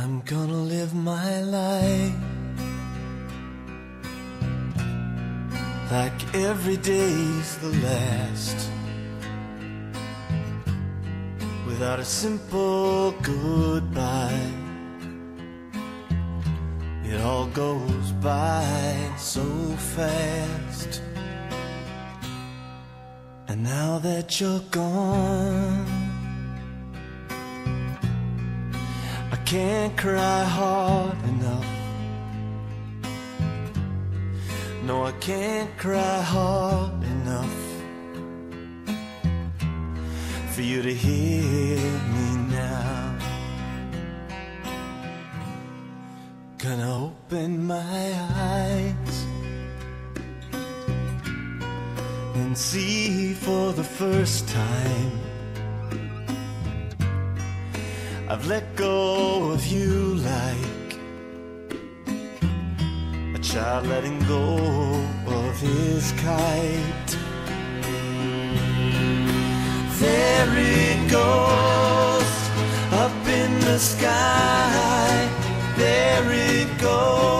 I'm gonna live my life like every day's the last without a simple goodbye. It all goes by so fast. And now that you're gone, can't cry hard enough. No, I can't cry hard enough for you to hear me now. Gonna open my eyes and see for the first time. I've let go of you like a child letting go of his kite. There it goes up in the sky. There it goes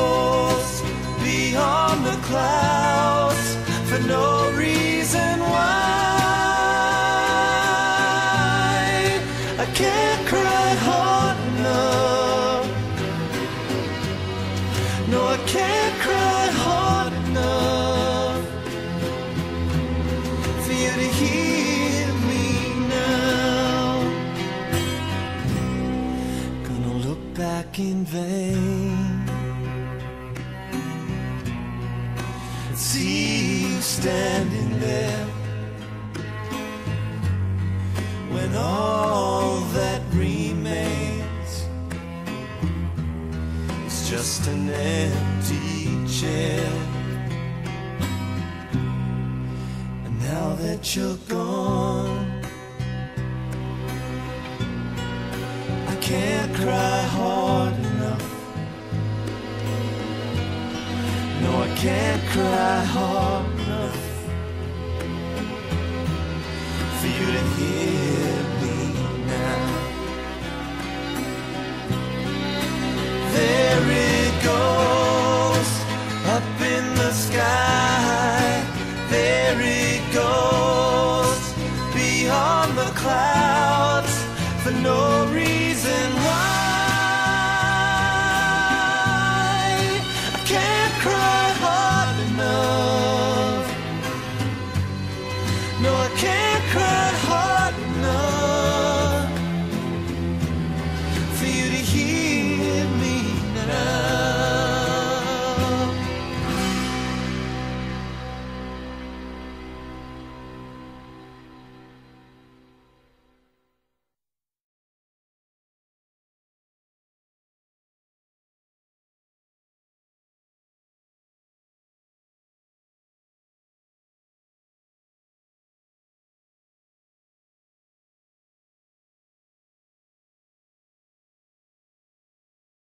can't cry hard enough for you to hear me now. Gonna look back in vain. See you standing there when all that remains is just an empty chair. And now that you're gone, I can't cry hard enough. No, I can't cry hard enough for you to hear goes beyond the clouds for no